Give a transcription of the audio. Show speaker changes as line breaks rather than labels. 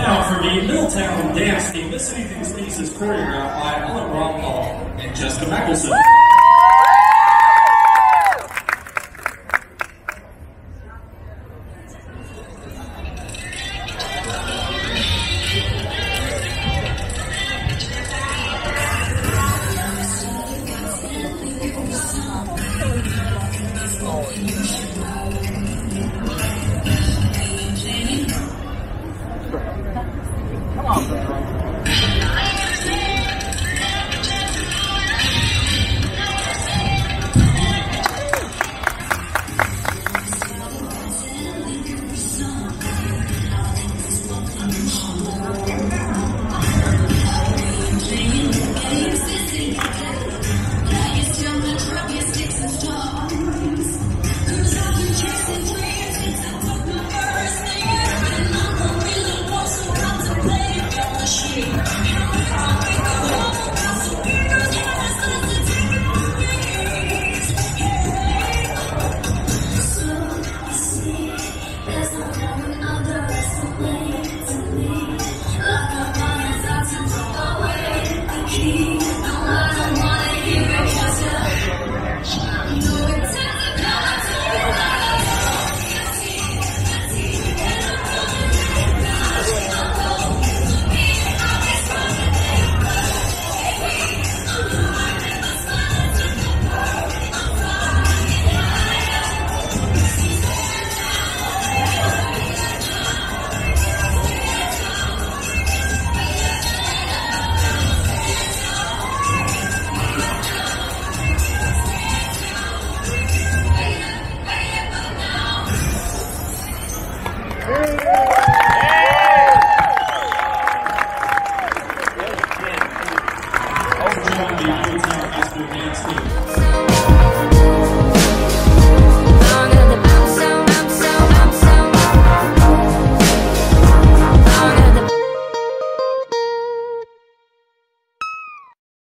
for the Middletown Dance Team. This evening's piece is choreographed by Ellen Bromdahl and Jessica Mickelson.
Yeah.